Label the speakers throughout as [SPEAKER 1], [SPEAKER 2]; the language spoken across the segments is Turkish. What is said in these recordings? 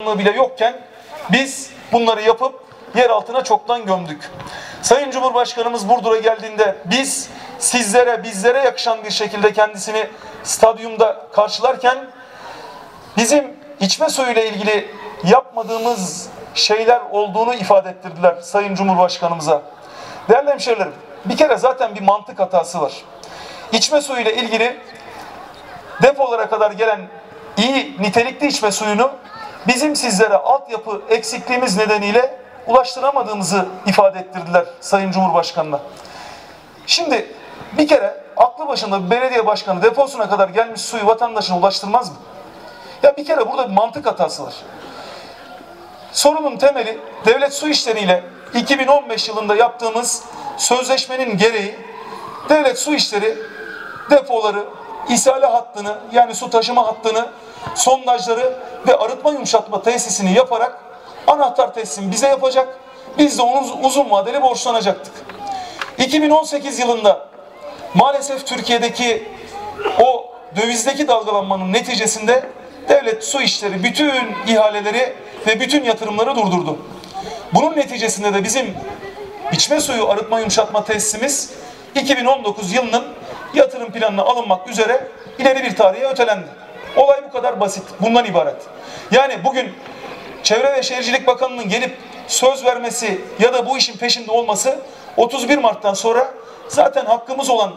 [SPEAKER 1] bile yokken biz bunları yapıp yer altına çoktan gömdük. Sayın Cumhurbaşkanımız Burdur'a geldiğinde biz sizlere bizlere yakışan bir şekilde kendisini stadyumda karşılarken bizim içme suyuyla ilgili yapmadığımız şeyler olduğunu ifade ettirdiler Sayın Cumhurbaşkanımıza. Değerli hemşehrilerim, bir kere zaten bir mantık hatası var. İçme suyuyla ilgili depolara kadar gelen iyi nitelikli içme suyunu bizim sizlere altyapı eksikliğimiz nedeniyle ulaştıramadığımızı ifade ettirdiler Sayın Cumhurbaşkanı'na. Şimdi bir kere aklı başında bir belediye başkanı deposuna kadar gelmiş suyu vatandaşına ulaştırmaz mı? Ya bir kere burada bir mantık hatası var. Sorunun temeli devlet su işleriyle 2015 yılında yaptığımız sözleşmenin gereği devlet su işleri depoları, isale hattını yani su taşıma hattını, sondajları ve arıtma yumuşatma tesisini yaparak anahtar teslim bize yapacak. Biz de onun uzun vadeli borçlanacaktık. 2018 yılında maalesef Türkiye'deki o dövizdeki dalgalanmanın neticesinde devlet su işleri bütün ihaleleri ve bütün yatırımları durdurdu. Bunun neticesinde de bizim içme suyu arıtma yumuşatma tesisimiz 2019 yılının yatırım planına alınmak üzere ileri bir tarihe ötelendi. Olay bu kadar basit. Bundan ibaret. Yani bugün Çevre ve Şehircilik Bakanı'nın gelip söz vermesi ya da bu işin peşinde olması 31 Mart'tan sonra zaten hakkımız olan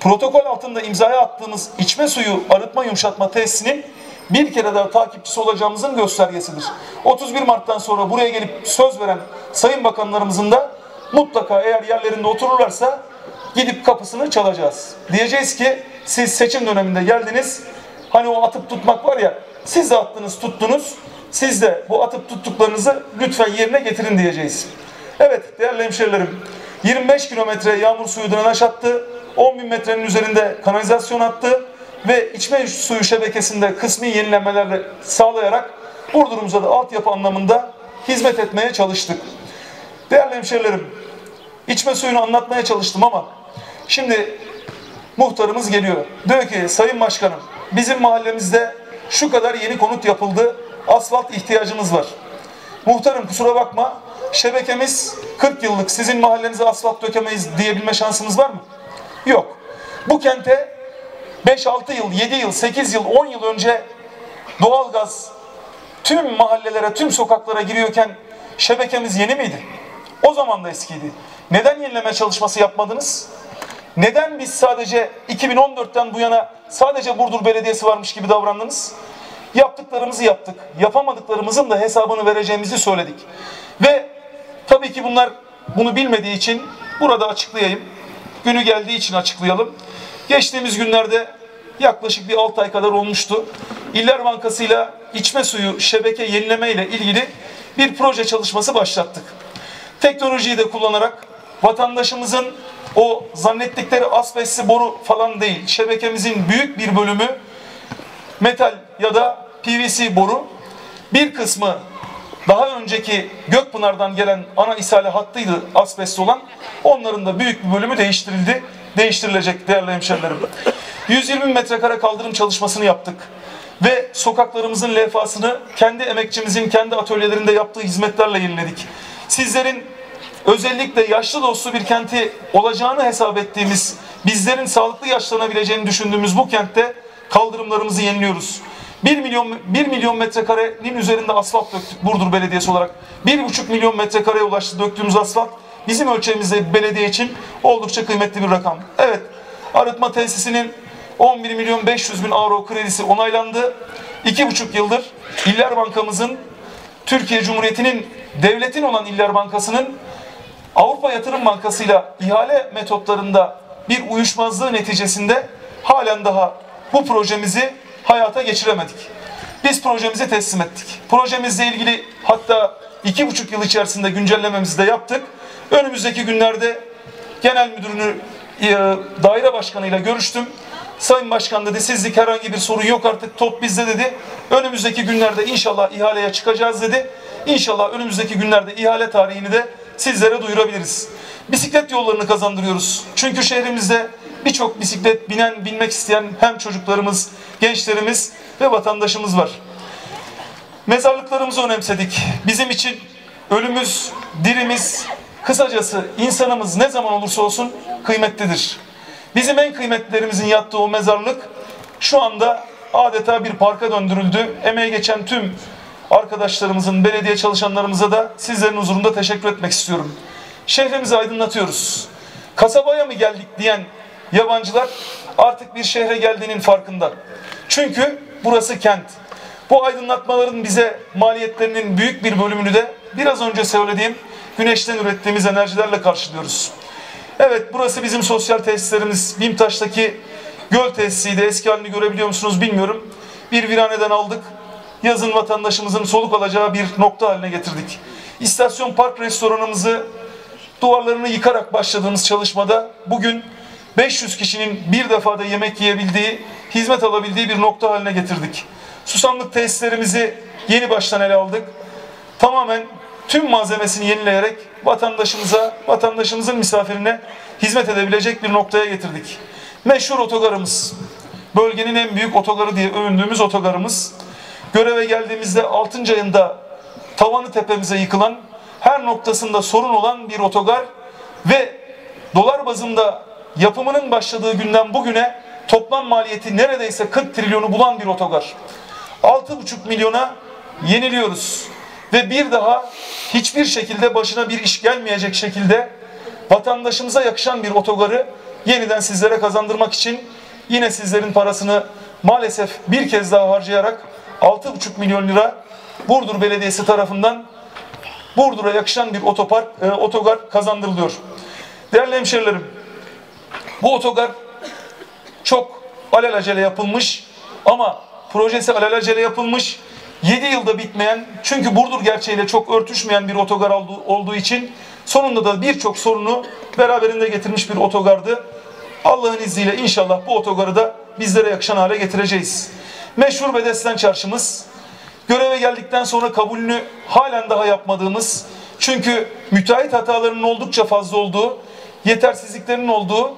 [SPEAKER 1] protokol altında imzaya attığımız içme suyu arıtma yumuşatma tesisinin bir kere daha takipçisi olacağımızın göstergesidir. 31 Mart'tan sonra buraya gelip söz veren sayın bakanlarımızın da mutlaka eğer yerlerinde otururlarsa gidip kapısını çalacağız. Diyeceğiz ki siz seçim döneminde geldiniz. Hani o atıp tutmak var ya siz de attınız tuttunuz. Siz de bu atıp tuttuklarınızı lütfen yerine getirin diyeceğiz. Evet değerli hemşerilerim 25 kilometre yağmur suyu drenaj attı. 10 bin metrenin üzerinde kanalizasyon attı ve içme suyu şebekesinde kısmi yenilemelerle sağlayarak Burdur'umuza da altyapı anlamında hizmet etmeye çalıştık. Değerli hemşerilerim, içme suyunu anlatmaya çalıştım ama şimdi muhtarımız geliyor. Diyor ki Sayın Başkanım bizim mahallemizde şu kadar yeni konut yapıldı, asfalt ihtiyacımız var. Muhtarım kusura bakma şebekemiz 40 yıllık sizin mahallenize asfalt dökemeyiz diyebilme şansımız var mı? Yok. Bu kente 5-6 yıl, 7 yıl, 8 yıl, 10 yıl önce doğalgaz tüm mahallelere, tüm sokaklara giriyorken şebekemiz yeni miydi? O zaman da eskiydi. Neden yenileme çalışması yapmadınız? Neden biz sadece 2014'ten bu yana sadece Burdur Belediyesi varmış gibi davrandınız? Yaptıklarımızı yaptık. Yapamadıklarımızın da hesabını vereceğimizi söyledik. Ve tabii ki bunlar bunu bilmediği için burada açıklayayım. Günü geldiği için açıklayalım. Geçtiğimiz günlerde yaklaşık bir 6 ay kadar olmuştu. İller Bankası ile içme suyu şebeke yenileme ile ilgili bir proje çalışması başlattık. Teknolojiyi de kullanarak vatandaşımızın o zannettikleri asbestli boru falan değil, şebekemizin büyük bir bölümü metal ya da PVC boru, bir kısmı daha önceki Gökpınar'dan gelen ana ishale hattıydı asbest olan. Onların da büyük bir bölümü değiştirildi. Değiştirilecek değerli hemşerilerim. 120 metrekare kaldırım çalışmasını yaptık. Ve sokaklarımızın levhasını kendi emekçimizin kendi atölyelerinde yaptığı hizmetlerle yeniledik. Sizlerin özellikle yaşlı dostu bir kenti olacağını hesap ettiğimiz, bizlerin sağlıklı yaşlanabileceğini düşündüğümüz bu kentte kaldırımlarımızı yeniliyoruz. 1 milyon 1 milyon metrekarenin üzerinde asfalt döktük Burdur Belediyesi olarak. 1,5 milyon metrekareye ulaştı döktüğümüz asfalt. Bizim ölçeğimizde belediye için oldukça kıymetli bir rakam. Evet, arıtma tesisinin 11 milyon 500 bin avro kredisi onaylandı. 2,5 yıldır İller Bankamızın Türkiye Cumhuriyeti'nin devletin olan İller Bankası'nın Avrupa Yatırım Bankası'yla ihale metotlarında bir uyuşmazlığı neticesinde halen daha bu projemizi hayata geçiremedik. Biz projemizi teslim ettik. Projemizle ilgili hatta iki buçuk yıl içerisinde güncellememizi de yaptık. Önümüzdeki günlerde genel müdürünü e, daire başkanıyla görüştüm. Sayın Başkan dedi sizlik herhangi bir sorun yok artık top bizde dedi. Önümüzdeki günlerde inşallah ihaleye çıkacağız dedi. İnşallah önümüzdeki günlerde ihale tarihini de sizlere duyurabiliriz. Bisiklet yollarını kazandırıyoruz. Çünkü şehrimizde birçok bisiklet binen, binmek isteyen hem çocuklarımız, gençlerimiz ve vatandaşımız var. Mezarlıklarımızı önemsedik. Bizim için ölümüz, dirimiz, kısacası insanımız ne zaman olursa olsun kıymetlidir. Bizim en kıymetlilerimizin yattığı o mezarlık şu anda adeta bir parka döndürüldü. Emeği geçen tüm arkadaşlarımızın, belediye çalışanlarımıza da sizlerin huzurunda teşekkür etmek istiyorum. Şehrimizi aydınlatıyoruz. Kasabaya mı geldik diyen yabancılar artık bir şehre geldiğinin farkında. Çünkü burası kent. Bu aydınlatmaların bize maliyetlerinin büyük bir bölümünü de biraz önce söylediğim güneşten ürettiğimiz enerjilerle karşılıyoruz. Evet burası bizim sosyal tesislerimiz. Bimtaş'taki göl tesisiydi. Eski halini görebiliyor musunuz bilmiyorum. Bir viraneden aldık. Yazın vatandaşımızın soluk alacağı bir nokta haline getirdik. İstasyon Park restoranımızı duvarlarını yıkarak başladığımız çalışmada bugün 500 kişinin bir defada yemek yiyebildiği, hizmet alabildiği bir nokta haline getirdik. Susamlık tesislerimizi yeni baştan ele aldık. Tamamen tüm malzemesini yenileyerek vatandaşımıza, vatandaşımızın misafirine hizmet edebilecek bir noktaya getirdik. Meşhur otogarımız, bölgenin en büyük otogarı diye övündüğümüz otogarımız. Göreve geldiğimizde 6. ayında tavanı tepemize yıkılan, her noktasında sorun olan bir otogar ve dolar bazında yapımının başladığı günden bugüne toplam maliyeti neredeyse 40 trilyonu bulan bir otogar. 6,5 milyona yeniliyoruz. Ve bir daha hiçbir şekilde başına bir iş gelmeyecek şekilde vatandaşımıza yakışan bir otogarı yeniden sizlere kazandırmak için yine sizlerin parasını maalesef bir kez daha harcayarak 6,5 milyon lira Burdur Belediyesi tarafından Burdur'a yakışan bir otopark, e, otogar kazandırılıyor. Değerli hemşerilerim, bu otogar çok alelacele yapılmış ama projesi alelacele yapılmış. 7 yılda bitmeyen çünkü Burdur gerçeğiyle çok örtüşmeyen bir otogar olduğu, için sonunda da birçok sorunu beraberinde getirmiş bir otogardı. Allah'ın izniyle inşallah bu otogarı da bizlere yakışan hale getireceğiz. Meşhur Bedesten Çarşımız göreve geldikten sonra kabulünü halen daha yapmadığımız çünkü müteahhit hatalarının oldukça fazla olduğu, yetersizliklerinin olduğu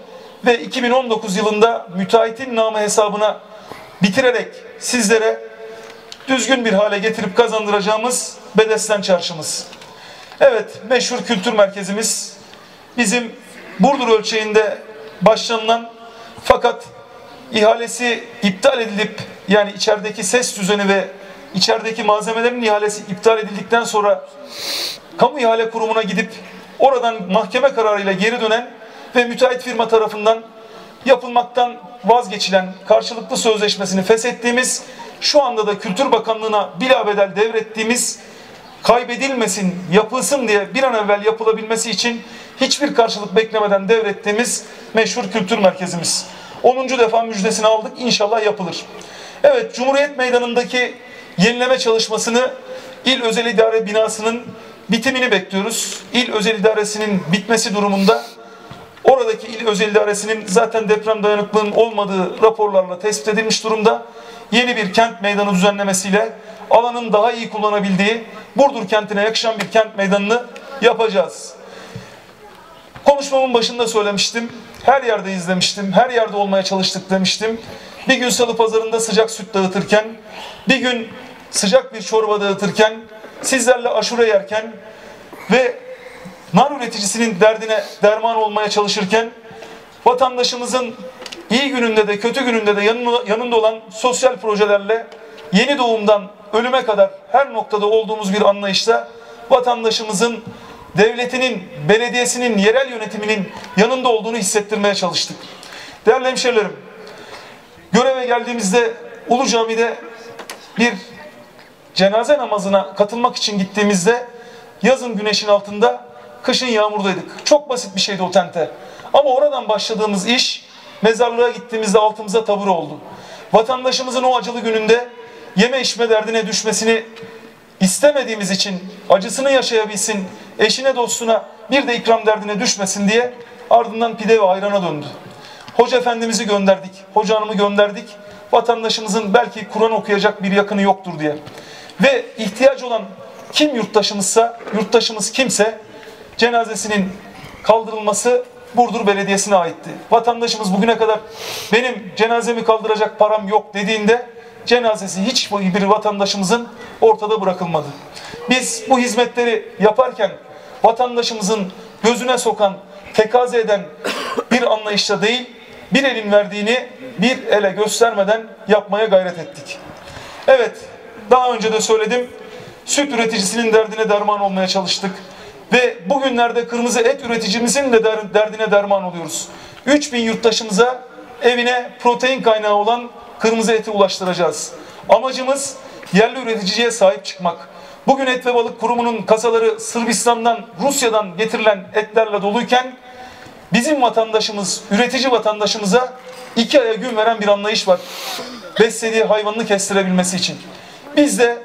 [SPEAKER 1] ve 2019 yılında müteahhitin namı hesabına bitirerek sizlere düzgün bir hale getirip kazandıracağımız Bedesten Çarşımız. Evet, meşhur kültür merkezimiz bizim Burdur ölçeğinde başlanılan fakat ihalesi iptal edilip yani içerideki ses düzeni ve içerideki malzemelerin ihalesi iptal edildikten sonra kamu ihale kurumuna gidip oradan mahkeme kararıyla geri dönen ve müteahhit firma tarafından yapılmaktan vazgeçilen karşılıklı sözleşmesini feshettiğimiz şu anda da Kültür Bakanlığı'na bilabedel devrettiğimiz kaybedilmesin, yapılsın diye bir an evvel yapılabilmesi için hiçbir karşılık beklemeden devrettiğimiz meşhur kültür merkezimiz. 10. defa müjdesini aldık. İnşallah yapılır. Evet, Cumhuriyet Meydanı'ndaki yenileme çalışmasını İl Özel İdare binasının bitimini bekliyoruz. İl Özel İdaresi'nin bitmesi durumunda oradaki İl Özel İdaresi'nin zaten deprem dayanıklılığının olmadığı raporlarla tespit edilmiş durumda. Yeni bir kent meydanı düzenlemesiyle alanın daha iyi kullanabildiği Burdur kentine yakışan bir kent meydanını yapacağız. Konuşmamın başında söylemiştim. Her yerde izlemiştim. Her yerde olmaya çalıştık demiştim. Bir gün salı pazarında sıcak süt dağıtırken, bir gün sıcak bir çorba dağıtırken, sizlerle aşure yerken ve nar üreticisinin derdine derman olmaya çalışırken vatandaşımızın iyi gününde de kötü gününde de yanında olan sosyal projelerle yeni doğumdan ölüme kadar her noktada olduğumuz bir anlayışla vatandaşımızın devletinin, belediyesinin, yerel yönetiminin yanında olduğunu hissettirmeye çalıştık. Değerli hemşerilerim, göreve geldiğimizde Ulu Cami'de bir cenaze namazına katılmak için gittiğimizde yazın güneşin altında, kışın yağmurdaydık. Çok basit bir şeydi o tente. Ama oradan başladığımız iş mezarlığa gittiğimizde altımıza tabur oldu. Vatandaşımızın o acılı gününde yeme içme derdine düşmesini istemediğimiz için acısını yaşayabilsin, eşine dostuna bir de ikram derdine düşmesin diye ardından pide ve ayrana döndü. Hoca efendimizi gönderdik, hoca hanımı gönderdik. Vatandaşımızın belki Kur'an okuyacak bir yakını yoktur diye. Ve ihtiyacı olan kim yurttaşımızsa, yurttaşımız kimse cenazesinin kaldırılması Burdur Belediyesi'ne aitti. Vatandaşımız bugüne kadar benim cenazemi kaldıracak param yok dediğinde cenazesi hiç bir vatandaşımızın ortada bırakılmadı. Biz bu hizmetleri yaparken vatandaşımızın gözüne sokan, tekaze eden bir anlayışla değil, bir elin verdiğini bir ele göstermeden yapmaya gayret ettik. Evet, daha önce de söyledim, süt üreticisinin derdine derman olmaya çalıştık. Ve bugünlerde kırmızı et üreticimizin de derdine derman oluyoruz. 3000 yurttaşımıza evine protein kaynağı olan kırmızı eti ulaştıracağız. Amacımız yerli üreticiye sahip çıkmak. Bugün Et ve Balık Kurumu'nun kasaları Sırbistan'dan, Rusya'dan getirilen etlerle doluyken bizim vatandaşımız, üretici vatandaşımıza iki aya gün veren bir anlayış var. Beslediği hayvanını kestirebilmesi için. Biz de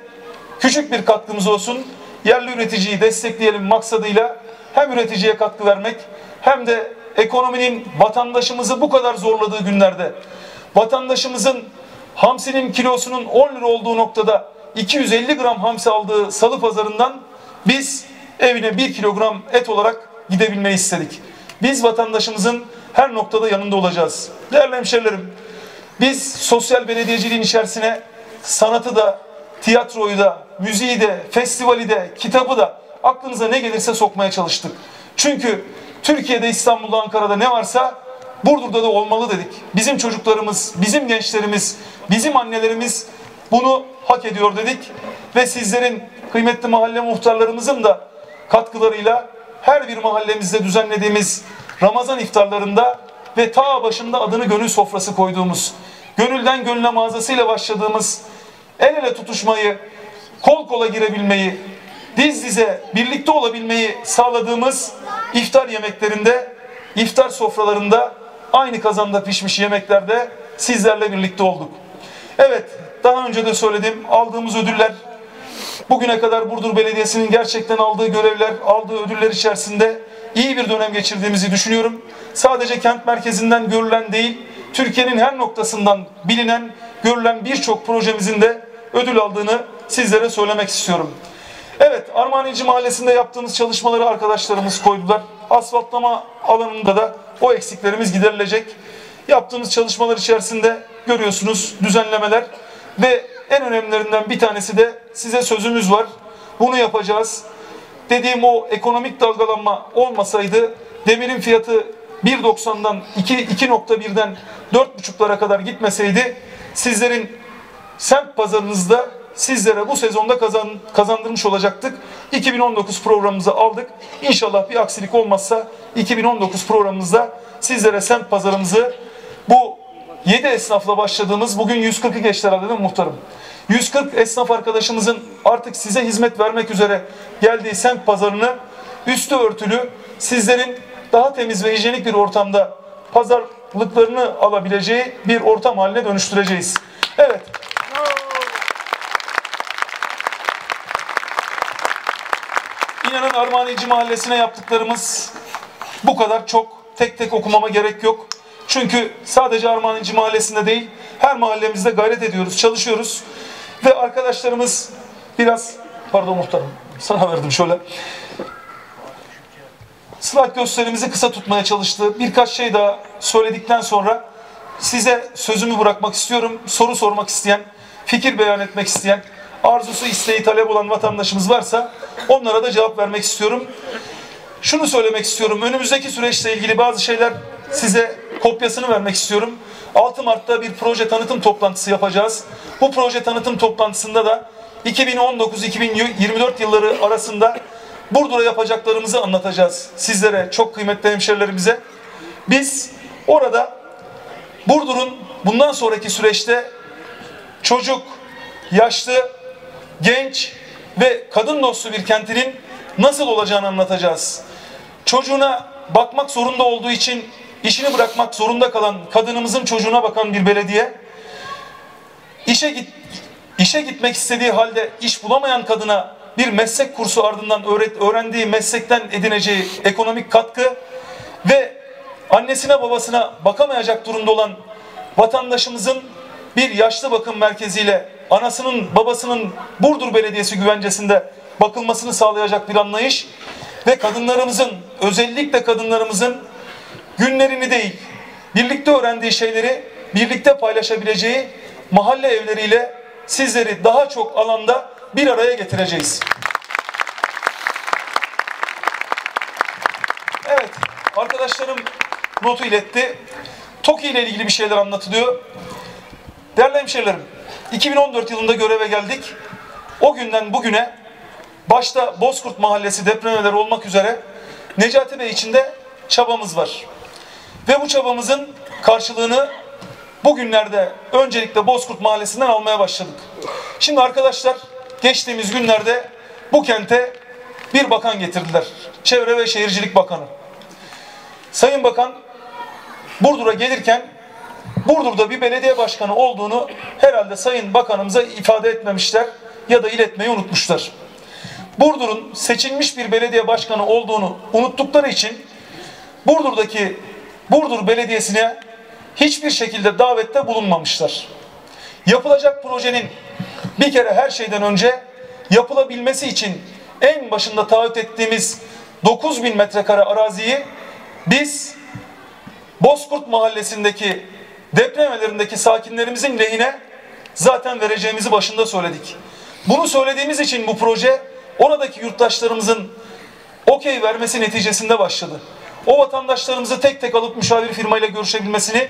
[SPEAKER 1] küçük bir katkımız olsun, yerli üreticiyi destekleyelim maksadıyla hem üreticiye katkı vermek hem de ekonominin vatandaşımızı bu kadar zorladığı günlerde vatandaşımızın hamsinin kilosunun 10 lira olduğu noktada 250 gram hamsi aldığı salı pazarından biz evine 1 kilogram et olarak gidebilmeyi istedik. Biz vatandaşımızın her noktada yanında olacağız. Değerli hemşerilerim, biz sosyal belediyeciliğin içerisine sanatı da, tiyatroyu da, müziği de, festivali de, kitabı da aklınıza ne gelirse sokmaya çalıştık. Çünkü Türkiye'de, İstanbul'da, Ankara'da ne varsa Burdur'da da olmalı dedik. Bizim çocuklarımız, bizim gençlerimiz, bizim annelerimiz bunu hak ediyor dedik. Ve sizlerin kıymetli mahalle muhtarlarımızın da katkılarıyla her bir mahallemizde düzenlediğimiz Ramazan iftarlarında ve ta başında adını gönül sofrası koyduğumuz, gönülden gönüle mağazasıyla başladığımız el ele tutuşmayı, kol kola girebilmeyi, diz dize birlikte olabilmeyi sağladığımız iftar yemeklerinde, iftar sofralarında aynı kazanda pişmiş yemeklerde sizlerle birlikte olduk. Evet, daha önce de söyledim, aldığımız ödüller, bugüne kadar Burdur Belediyesi'nin gerçekten aldığı görevler, aldığı ödüller içerisinde iyi bir dönem geçirdiğimizi düşünüyorum. Sadece kent merkezinden görülen değil, Türkiye'nin her noktasından bilinen, görülen birçok projemizin de ödül aldığını sizlere söylemek istiyorum. Evet, Armanici Mahallesi'nde yaptığımız çalışmaları arkadaşlarımız koydular. Asfaltlama alanında da o eksiklerimiz giderilecek. Yaptığımız çalışmalar içerisinde görüyorsunuz düzenlemeler ve en önemlilerinden bir tanesi de size sözümüz var. Bunu yapacağız. Dediğim o ekonomik dalgalanma olmasaydı demirin fiyatı 1.90'dan 2.1'den 4.5'lara kadar gitmeseydi sizlerin semt pazarınızda sizlere bu sezonda kazan, kazandırmış olacaktık. 2019 programımızı aldık. İnşallah bir aksilik olmazsa 2019 programımızda sizlere semt pazarımızı bu 7 esnafla başladığımız bugün 140'ı geçti herhalde muhtarım? 140 esnaf arkadaşımızın artık size hizmet vermek üzere geldiği semt pazarını üstü örtülü sizlerin daha temiz ve hijyenik bir ortamda pazarlıklarını alabileceği bir ortam haline dönüştüreceğiz. Evet. İnanın Armanici Mahallesi'ne yaptıklarımız bu kadar çok. Tek tek okumama gerek yok. Çünkü sadece Armanici Mahallesi'nde değil, her mahallemizde gayret ediyoruz, çalışıyoruz. Ve arkadaşlarımız biraz, pardon muhtarım, sana verdim şöyle. Slide gösterimizi kısa tutmaya çalıştı. Birkaç şey daha söyledikten sonra size sözümü bırakmak istiyorum. Soru sormak isteyen, fikir beyan etmek isteyen, arzusu, isteği, talep olan vatandaşımız varsa onlara da cevap vermek istiyorum. Şunu söylemek istiyorum. Önümüzdeki süreçle ilgili bazı şeyler size kopyasını vermek istiyorum. 6 Mart'ta bir proje tanıtım toplantısı yapacağız. Bu proje tanıtım toplantısında da 2019-2024 yılları arasında Burdur'a yapacaklarımızı anlatacağız sizlere, çok kıymetli hemşerilerimize. Biz orada Burdur'un bundan sonraki süreçte çocuk, yaşlı, genç ve kadın dostu bir kentinin nasıl olacağını anlatacağız. Çocuğuna bakmak zorunda olduğu için işini bırakmak zorunda kalan kadınımızın çocuğuna bakan bir belediye, işe git işe gitmek istediği halde iş bulamayan kadına bir meslek kursu ardından öğret, öğrendiği meslekten edineceği ekonomik katkı ve annesine babasına bakamayacak durumda olan vatandaşımızın bir yaşlı bakım merkeziyle anasının babasının Burdur Belediyesi güvencesinde bakılmasını sağlayacak bir anlayış ve kadınlarımızın özellikle kadınlarımızın günlerini değil birlikte öğrendiği şeyleri birlikte paylaşabileceği mahalle evleriyle sizleri daha çok alanda bir araya getireceğiz. Evet, arkadaşlarım notu iletti. TOKİ ile ilgili bir şeyler anlatılıyor. Değerli hemşehrilerim, 2014 yılında göreve geldik. O günden bugüne başta Bozkurt Mahallesi depremeleri olmak üzere Necati Bey için de çabamız var. Ve bu çabamızın karşılığını bugünlerde öncelikle Bozkurt Mahallesi'nden almaya başladık. Şimdi arkadaşlar geçtiğimiz günlerde bu kente bir bakan getirdiler. Çevre ve Şehircilik Bakanı. Sayın Bakan Burdur'a gelirken Burdur'da bir belediye başkanı olduğunu herhalde Sayın Bakanımıza ifade etmemişler ya da iletmeyi unutmuşlar. Burdur'un seçilmiş bir belediye başkanı olduğunu unuttukları için Burdur'daki Burdur Belediyesi'ne hiçbir şekilde davette bulunmamışlar. Yapılacak projenin bir kere her şeyden önce yapılabilmesi için en başında taahhüt ettiğimiz 9000 metrekare araziyi biz Bozkurt mahallesindeki depremelerindeki sakinlerimizin lehine zaten vereceğimizi başında söyledik. Bunu söylediğimiz için bu proje oradaki yurttaşlarımızın okey vermesi neticesinde başladı. O vatandaşlarımızı tek tek alıp müşavir firmayla görüşebilmesini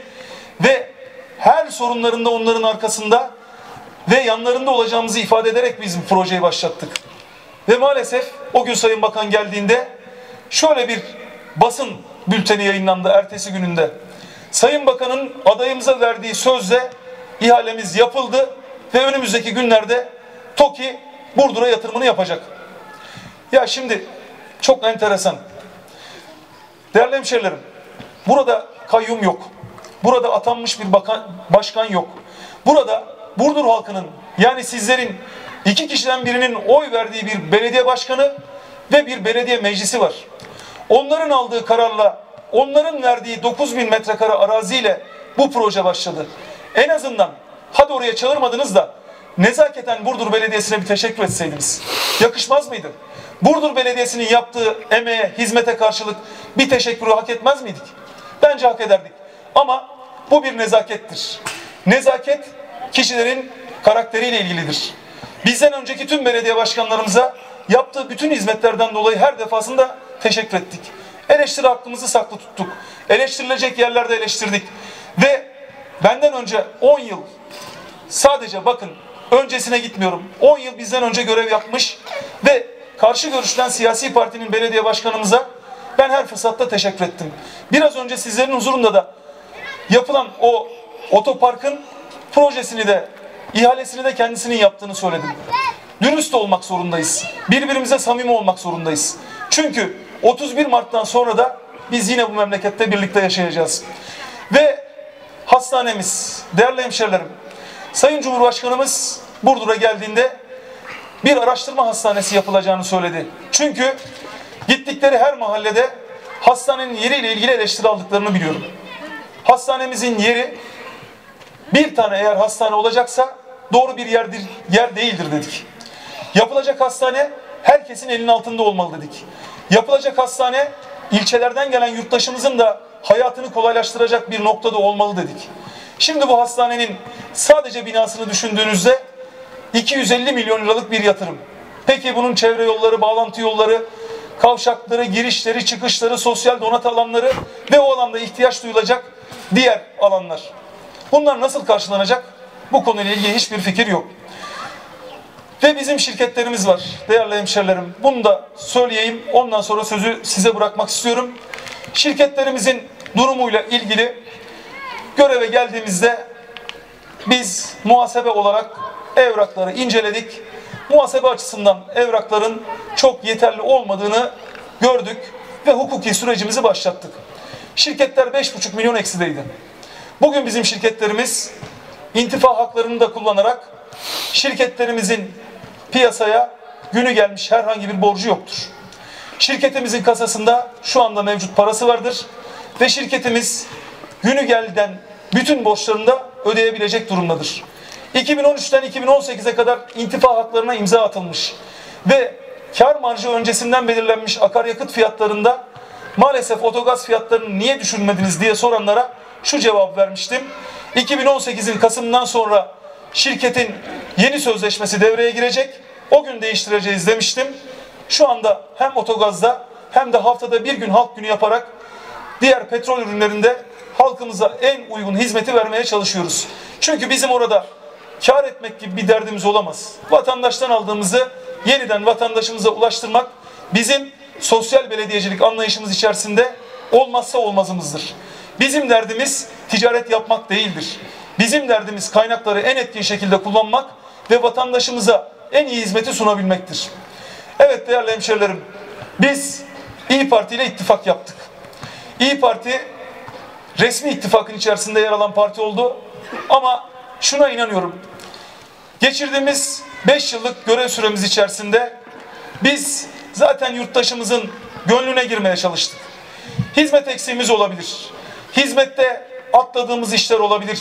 [SPEAKER 1] ve her sorunlarında onların arkasında ve yanlarında olacağımızı ifade ederek biz bu projeyi başlattık. Ve maalesef o gün Sayın Bakan geldiğinde şöyle bir basın bülteni yayınlandı ertesi gününde. Sayın Bakan'ın adayımıza verdiği sözle ihalemiz yapıldı ve önümüzdeki günlerde TOKİ Burdur'a yatırımını yapacak. Ya şimdi çok enteresan. Değerli hemşerilerim, burada kayyum yok. Burada atanmış bir bakan, başkan yok. Burada Burdur halkının yani sizlerin iki kişiden birinin oy verdiği bir belediye başkanı ve bir belediye meclisi var. Onların aldığı kararla, onların verdiği 9000 metrekare araziyle bu proje başladı. En azından hadi oraya çağırmadınız da nezaketen Burdur Belediyesi'ne bir teşekkür etseydiniz. Yakışmaz mıydı? Burdur Belediyesi'nin yaptığı emeğe, hizmete karşılık bir teşekkürü hak etmez miydik? Bence hak ederdik. Ama bu bir nezakettir. Nezaket kişilerin karakteriyle ilgilidir. Bizden önceki tüm belediye başkanlarımıza yaptığı bütün hizmetlerden dolayı her defasında teşekkür ettik. Eleştiri hakkımızı saklı tuttuk. Eleştirilecek yerlerde eleştirdik. Ve benden önce 10 yıl sadece bakın öncesine gitmiyorum. 10 yıl bizden önce görev yapmış ve karşı görüşten siyasi partinin belediye başkanımıza ben her fırsatta teşekkür ettim. Biraz önce sizlerin huzurunda da yapılan o otoparkın projesini de ihalesini de kendisinin yaptığını söyledim. Dürüst olmak zorundayız. Birbirimize samimi olmak zorundayız. Çünkü 31 Mart'tan sonra da biz yine bu memlekette birlikte yaşayacağız. Ve hastanemiz, değerli hemşerilerim, Sayın Cumhurbaşkanımız Burdur'a geldiğinde bir araştırma hastanesi yapılacağını söyledi. Çünkü gittikleri her mahallede hastanenin yeriyle ilgili eleştiri aldıklarını biliyorum. Hastanemizin yeri bir tane eğer hastane olacaksa doğru bir yerdir, yer değildir dedik. Yapılacak hastane herkesin elinin altında olmalı dedik. Yapılacak hastane ilçelerden gelen yurttaşımızın da hayatını kolaylaştıracak bir noktada olmalı dedik. Şimdi bu hastanenin sadece binasını düşündüğünüzde 250 milyon liralık bir yatırım. Peki bunun çevre yolları, bağlantı yolları, kavşakları, girişleri, çıkışları, sosyal donat alanları ve o alanda ihtiyaç duyulacak diğer alanlar. Bunlar nasıl karşılanacak? Bu konuyla ilgili hiçbir fikir yok. Ve bizim şirketlerimiz var değerli hemşerilerim. Bunu da söyleyeyim. Ondan sonra sözü size bırakmak istiyorum. Şirketlerimizin durumuyla ilgili göreve geldiğimizde biz muhasebe olarak evrakları inceledik. Muhasebe açısından evrakların çok yeterli olmadığını gördük ve hukuki sürecimizi başlattık. Şirketler 5,5 milyon eksideydi. Bugün bizim şirketlerimiz intifa haklarını da kullanarak şirketlerimizin piyasaya günü gelmiş herhangi bir borcu yoktur. Şirketimizin kasasında şu anda mevcut parası vardır ve şirketimiz günü gelden bütün borçlarını da ödeyebilecek durumdadır. 2013'ten 2018'e kadar intifa haklarına imza atılmış ve kar marjı öncesinden belirlenmiş akaryakıt fiyatlarında maalesef otogaz fiyatlarını niye düşürmediniz diye soranlara şu cevap vermiştim. 2018'in Kasım'dan sonra şirketin yeni sözleşmesi devreye girecek. O gün değiştireceğiz demiştim. Şu anda hem otogazda hem de haftada bir gün halk günü yaparak diğer petrol ürünlerinde halkımıza en uygun hizmeti vermeye çalışıyoruz. Çünkü bizim orada kar etmek gibi bir derdimiz olamaz. Vatandaştan aldığımızı yeniden vatandaşımıza ulaştırmak bizim sosyal belediyecilik anlayışımız içerisinde olmazsa olmazımızdır. Bizim derdimiz ticaret yapmak değildir. Bizim derdimiz kaynakları en etkin şekilde kullanmak ve vatandaşımıza en iyi hizmeti sunabilmektir. Evet değerli hemşerilerim, biz İyi Parti ile ittifak yaptık. İyi Parti resmi ittifakın içerisinde yer alan parti oldu. Ama şuna inanıyorum. Geçirdiğimiz 5 yıllık görev süremiz içerisinde biz zaten yurttaşımızın gönlüne girmeye çalıştık. Hizmet eksiğimiz olabilir. Hizmette atladığımız işler olabilir.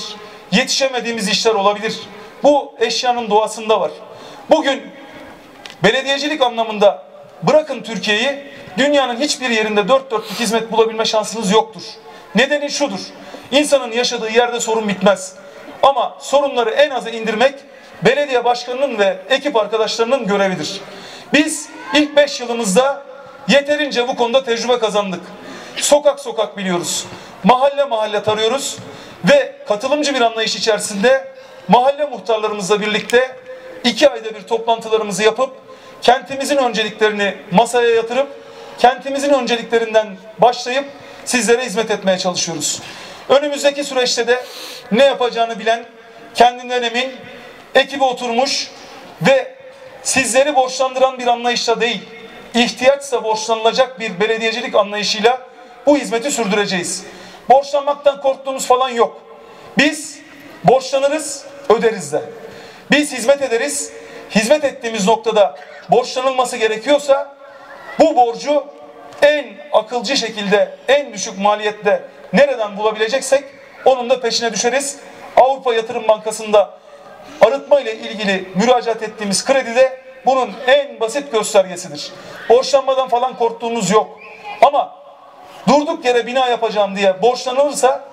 [SPEAKER 1] Yetişemediğimiz işler olabilir. Bu eşyanın doğasında var. Bugün belediyecilik anlamında bırakın Türkiye'yi dünyanın hiçbir yerinde dört dörtlük hizmet bulabilme şansınız yoktur. Nedeni şudur. İnsanın yaşadığı yerde sorun bitmez. Ama sorunları en aza indirmek belediye başkanının ve ekip arkadaşlarının görevidir. Biz ilk beş yılımızda yeterince bu konuda tecrübe kazandık. Sokak sokak biliyoruz. Mahalle mahalle tarıyoruz ve katılımcı bir anlayış içerisinde mahalle muhtarlarımızla birlikte iki ayda bir toplantılarımızı yapıp kentimizin önceliklerini masaya yatırıp kentimizin önceliklerinden başlayıp sizlere hizmet etmeye çalışıyoruz. Önümüzdeki süreçte de ne yapacağını bilen, kendinden emin, ekibi oturmuş ve sizleri borçlandıran bir anlayışla değil, ihtiyaçsa borçlanılacak bir belediyecilik anlayışıyla bu hizmeti sürdüreceğiz. Borçlanmaktan korktuğumuz falan yok. Biz borçlanırız, öderiz de. Biz hizmet ederiz, hizmet ettiğimiz noktada borçlanılması gerekiyorsa bu borcu en akılcı şekilde, en düşük maliyette nereden bulabileceksek onun da peşine düşeriz. Avrupa Yatırım Bankası'nda arıtma ile ilgili müracaat ettiğimiz kredi de bunun en basit göstergesidir. Borçlanmadan falan korktuğumuz yok. Ama durduk yere bina yapacağım diye borçlanılırsa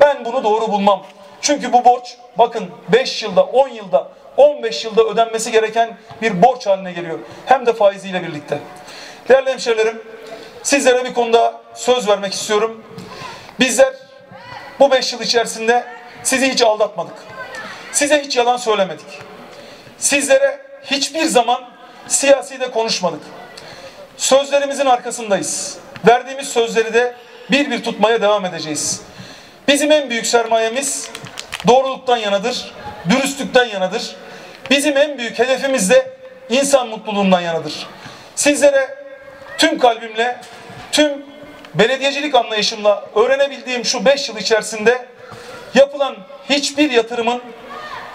[SPEAKER 1] ben bunu doğru bulmam. Çünkü bu borç bakın 5 yılda, 10 yılda, 15 yılda ödenmesi gereken bir borç haline geliyor. Hem de faiziyle birlikte. Değerli hemşerilerim, sizlere bir konuda söz vermek istiyorum. Bizler bu 5 yıl içerisinde sizi hiç aldatmadık. Size hiç yalan söylemedik. Sizlere hiçbir zaman siyasi de konuşmadık. Sözlerimizin arkasındayız. Verdiğimiz sözleri de bir bir tutmaya devam edeceğiz. Bizim en büyük sermayemiz doğruluktan yanadır, dürüstlükten yanadır. Bizim en büyük hedefimiz de insan mutluluğundan yanadır. Sizlere tüm kalbimle, tüm belediyecilik anlayışımla öğrenebildiğim şu beş yıl içerisinde yapılan hiçbir yatırımın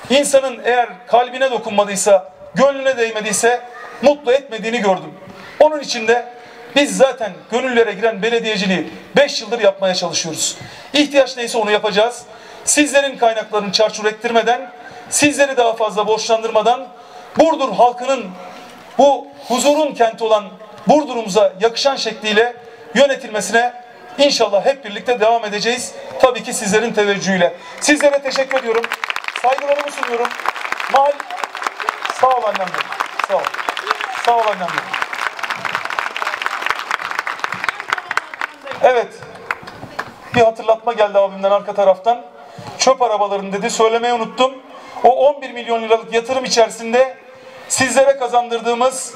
[SPEAKER 1] insanın eğer kalbine dokunmadıysa, gönlüne değmediyse mutlu etmediğini gördüm. Onun için de biz zaten gönüllere giren belediyeciliği 5 yıldır yapmaya çalışıyoruz. İhtiyaç neyse onu yapacağız. Sizlerin kaynaklarını çarçur ettirmeden, sizleri daha fazla borçlandırmadan Burdur halkının bu huzurun kenti olan Burdur'umuza yakışan şekliyle yönetilmesine inşallah hep birlikte devam edeceğiz. Tabii ki sizlerin teveccühüyle. Sizlere teşekkür ediyorum. Saygılarımı sunuyorum. Mal sağ ol annem. Sağ ol. Sağ ol annem Evet. Bir hatırlatma geldi abimden arka taraftan. Çöp arabaların dedi. Söylemeyi unuttum. O 11 milyon liralık yatırım içerisinde sizlere kazandırdığımız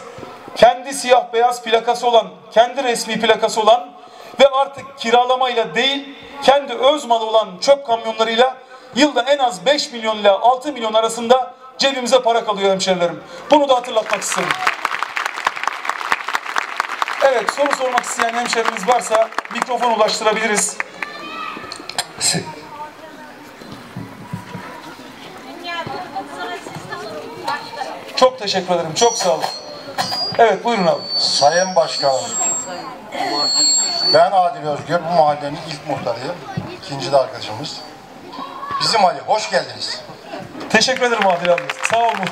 [SPEAKER 1] kendi siyah beyaz plakası olan, kendi resmi plakası olan ve artık kiralamayla değil, kendi öz malı olan çöp kamyonlarıyla yılda en az 5 milyon ile 6 milyon arasında cebimize para kalıyor hemşerilerim. Bunu da hatırlatmak isterim. Evet, soru sormak isteyen hemşerimiz varsa mikrofon ulaştırabiliriz. Çok teşekkür ederim, çok sağ olun. Evet, buyurun abi.
[SPEAKER 2] Sayın Başkanım, ben Adil Özgür, bu mahallenin ilk muhtarıyım. İkinci de arkadaşımız. Bizim Ali, hoş geldiniz.
[SPEAKER 1] Teşekkür ederim Adil abi. Sağ olun.